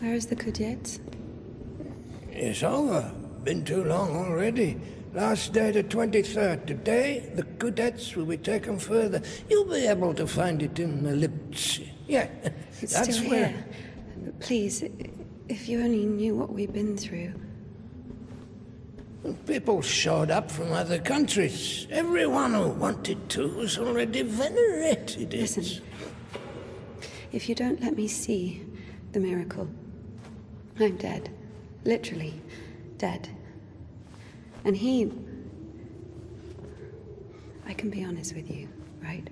Where is the Kudets? It's over. Been too long already. Last day the 23rd. Today, the Kudets will be taken further. You'll be able to find it in the Lips. Yeah, It's that's still where... here. Please, if you only knew what we've been through. People showed up from other countries. Everyone who wanted to was already venerated it. Listen. If you don't let me see the miracle, I'm dead. Literally, dead. And he. I can be honest with you, right?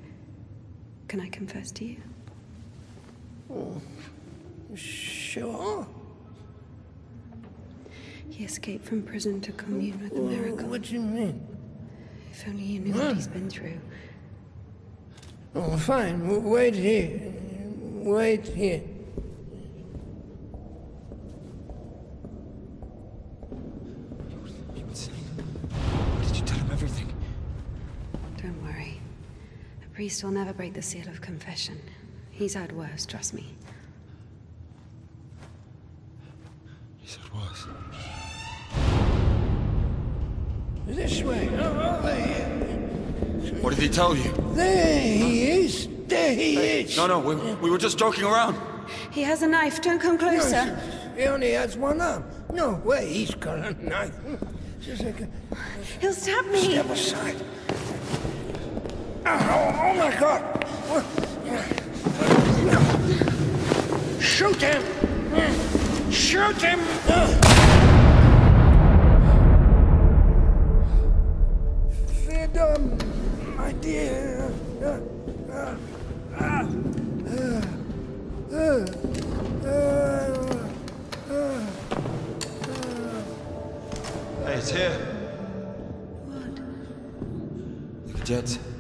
Can I confess to you? Oh, sure. He escaped from prison to commune with the miracle. What do you mean? If only you knew what he's been through. Oh, fine. Wait here. Wait here. Priest will never break the seal of confession. He's had worse, trust me. He said it was. This way. Oh, over here. What did he tell you? There he is. There he is. No, no, we, we were just joking around. He has a knife. Don't come closer. He only has one arm. No way, he's got a knife. Just like a He'll stab me. step aside. Oh, my God! Shoot him! Shoot him! Freedom, my dear. Hey, it's here. What? The Kudets.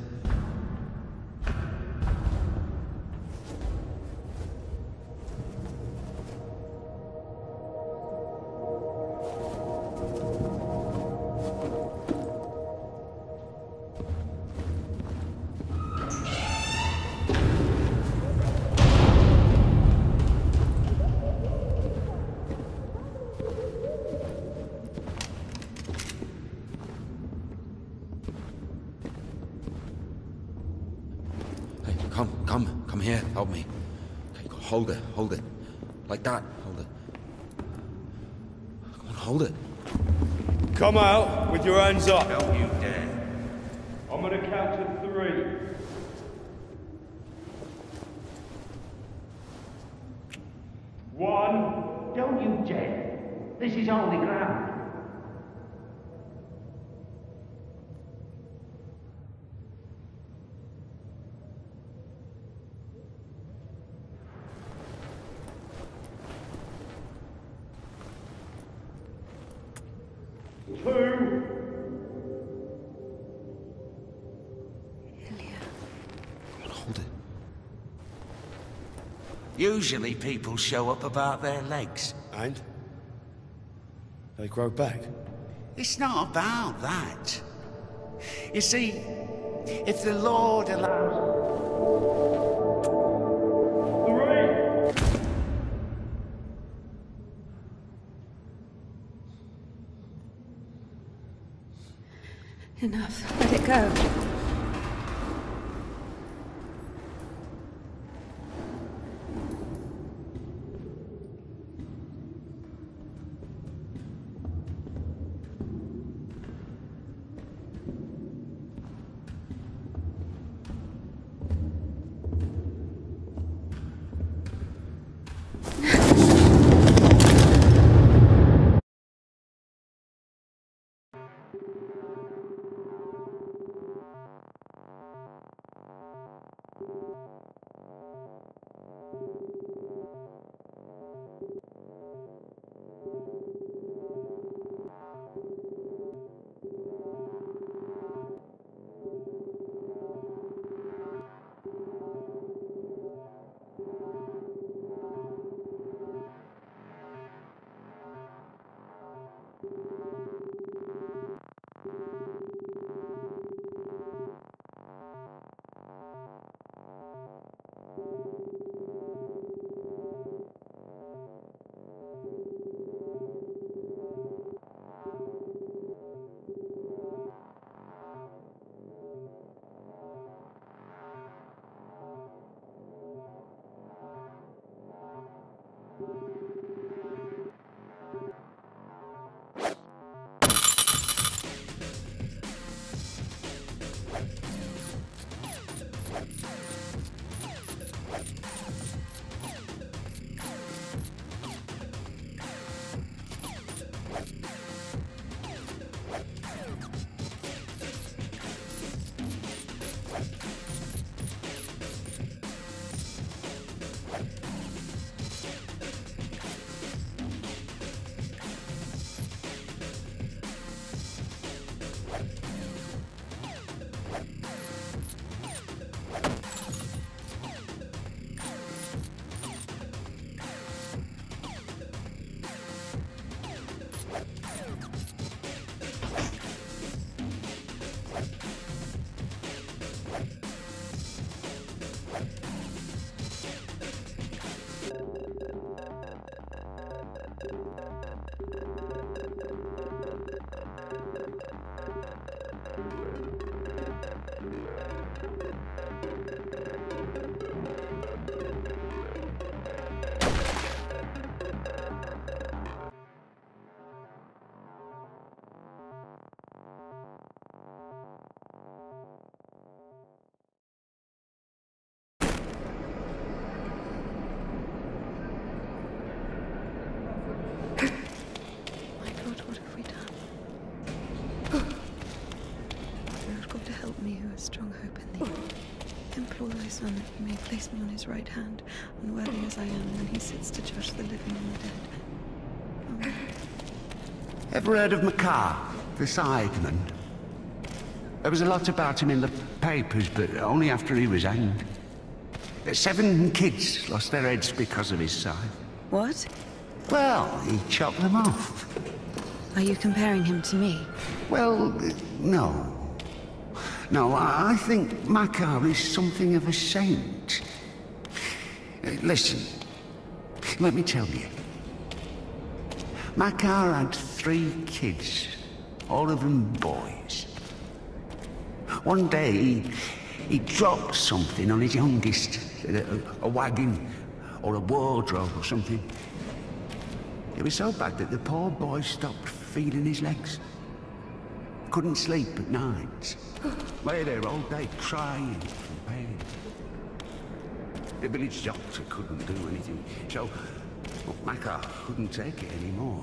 Hold it, hold it. Like that. Hold it. Come on, hold it. Come out with your hands up. Don't you dare. I'm gonna count to three. One, Don't you dare. This is holy ground. Two, hold it. Usually people show up about their legs. and they grow back. It's not about that. You see, if the Lord allows... Enough. Let it go. May place me on his right hand, unworthy as I am, when he sits to judge the living and the dead. Amen. Ever heard of Makar, the Scytheman? There was a lot about him in the papers, but only after he was hanged. Seven kids lost their heads because of his scythe. What? Well, he chopped them off. Are you comparing him to me? Well, no. No, I think Makar is something of a saint. Uh, Listen, let me tell you. Makar had three kids, all of them boys. One day, he, he dropped something on his youngest, a, a wagon or a wardrobe or something. It was so bad that the poor boy stopped feeling his legs. Couldn't sleep at night. Lay there all day crying from pain. The village doctor couldn't do anything, so well, Makar couldn't take it anymore.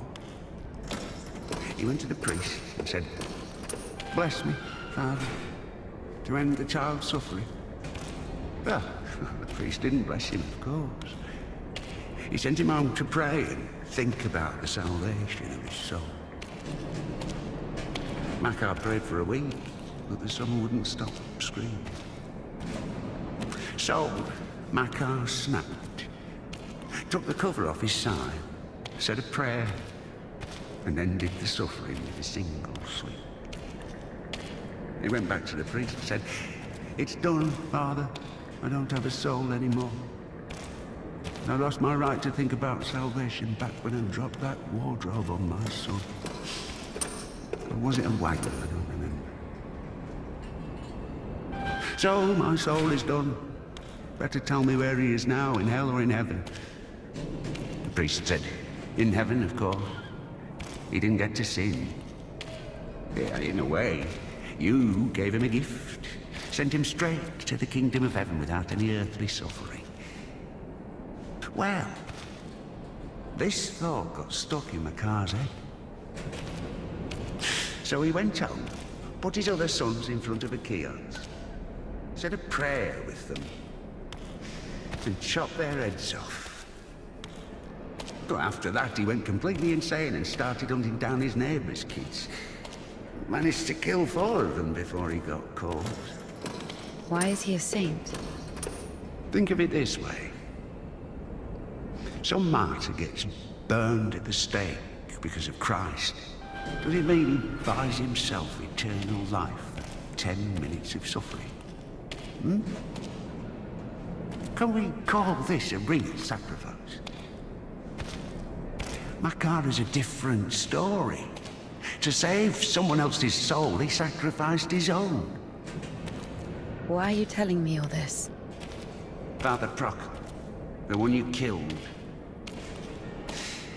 He went to the priest and said, Bless me, Father, to end the child's suffering. Well, the priest didn't bless him, of course. He sent him home to pray and think about the salvation of his soul. Makar prayed for a week, but the son wouldn't stop screaming. So, Makar snapped, took the cover off his side, said a prayer, and ended the suffering with a single sweep. He went back to the priest and said, It's done, Father. I don't have a soul anymore. I lost my right to think about salvation back when I dropped that wardrobe on my son. Or was it a wagon? I don't remember. So, my soul is done. Better tell me where he is now, in hell or in heaven. The priest said, in heaven, of course. He didn't get to sin. Yeah, in a way, you gave him a gift. Sent him straight to the kingdom of heaven without any earthly suffering. Well, this thought got stuck in Makar's head. So he went home, put his other sons in front of a kiosk, said a prayer with them, and chopped their heads off. But after that, he went completely insane and started hunting down his neighbor's kids. Managed to kill four of them before he got caught. Why is he a saint? Think of it this way. Some martyr gets burned at the stake because of Christ. Does it mean he buys himself eternal life for ten minutes of suffering? Hmm? Can we call this a real sacrifice? Makar is a different story. To save someone else's soul, he sacrificed his own. Why are you telling me all this? Father Proc, the one you killed.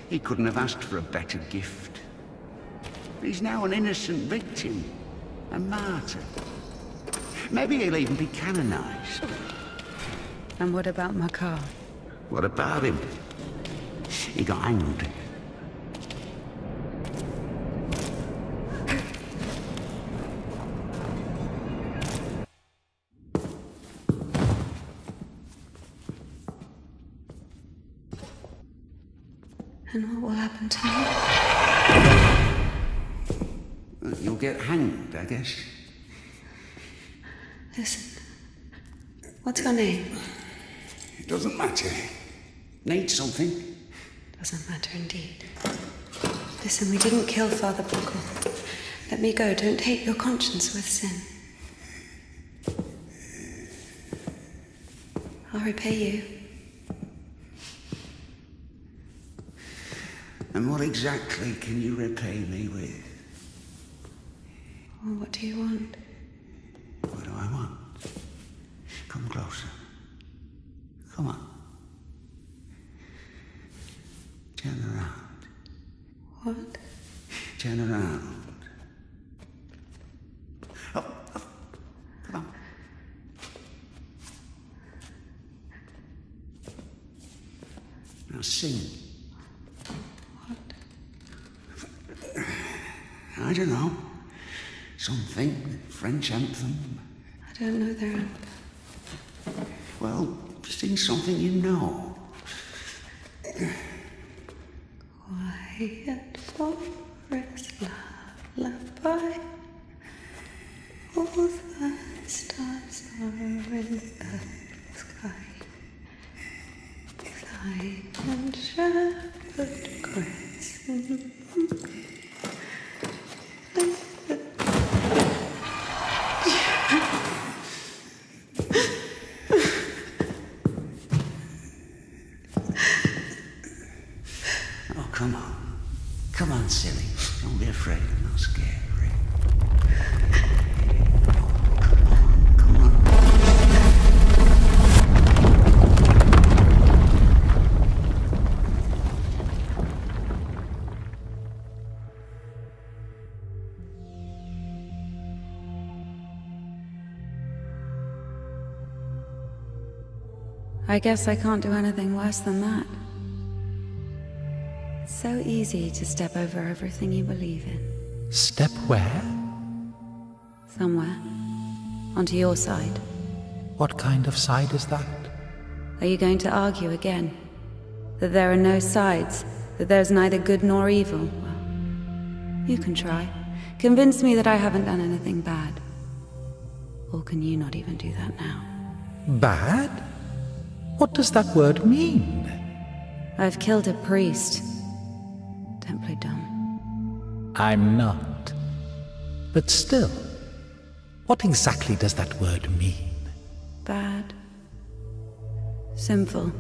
He couldn't have asked for a better gift. He's now an innocent victim, a martyr. Maybe he'll even be canonized. And what about Makar? What about him? He got hanged. And what will happen to me? Get hanged, I guess. Listen. What's your name? It doesn't matter. Need something? Doesn't matter indeed. Listen, we didn't kill Father Buckle. Let me go. Don't hate your conscience with sin. I'll repay you. And what exactly can you repay me with? Well, what do you want? What do I want? Come closer. Come on. Turn around. What? Turn around. Up, up. Come on. Now sing. What? I don't know. Something. French anthem. I don't know their anthem. well, sing something you know. Quiet forest lullaby. All the stars are in the sky. Silent I guess I can't do anything worse than that. It's so easy to step over everything you believe in. Step where? Somewhere. Onto your side. What kind of side is that? Are you going to argue again? That there are no sides? That there's neither good nor evil? Well, you can try. Convince me that I haven't done anything bad. Or can you not even do that now? Bad? What does that word mean? I've killed a priest. Don't play dumb. I'm not. But still, what exactly does that word mean? Bad. Sinful.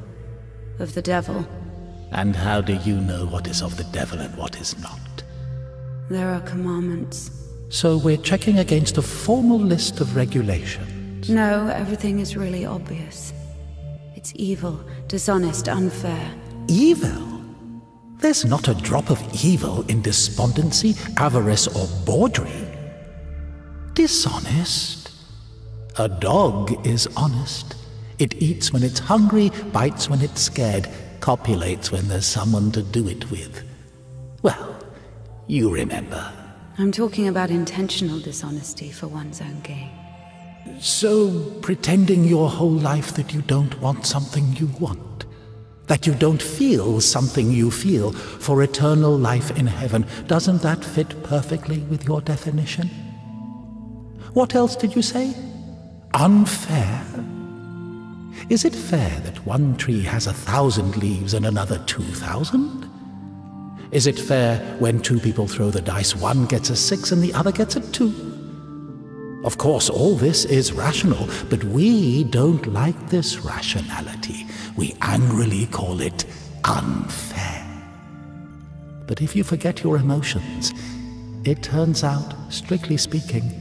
Of the devil. And how do you know what is of the devil and what is not? There are commandments. So we're checking against a formal list of regulations. No, everything is really obvious. It's evil, dishonest, unfair. Evil? There's not a drop of evil in despondency, avarice, or bawdry. Dishonest? A dog is honest. It eats when it's hungry, bites when it's scared, copulates when there's someone to do it with. Well, you remember. I'm talking about intentional dishonesty for one's own gain. So, pretending your whole life that you don't want something you want, that you don't feel something you feel for eternal life in heaven, doesn't that fit perfectly with your definition? What else did you say? Unfair? Is it fair that one tree has a thousand leaves and another two thousand? Is it fair when two people throw the dice, one gets a six and the other gets a two? Of course, all this is rational, but we don't like this rationality. We angrily call it unfair. But if you forget your emotions, it turns out, strictly speaking,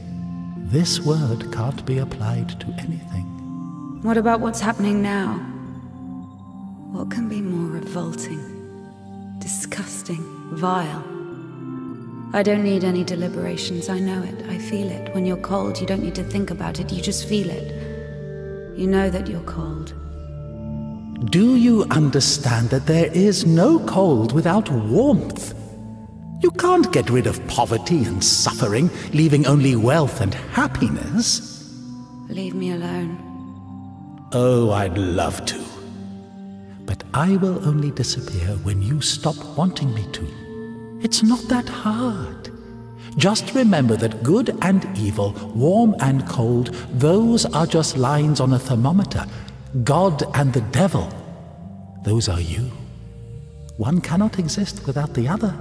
this word can't be applied to anything. What about what's happening now? What can be more revolting, disgusting, vile? I don't need any deliberations. I know it. I feel it. When you're cold, you don't need to think about it. You just feel it. You know that you're cold. Do you understand that there is no cold without warmth? You can't get rid of poverty and suffering, leaving only wealth and happiness. Leave me alone. Oh, I'd love to. But I will only disappear when you stop wanting me to. It's not that hard. Just remember that good and evil, warm and cold, those are just lines on a thermometer. God and the devil, those are you. One cannot exist without the other.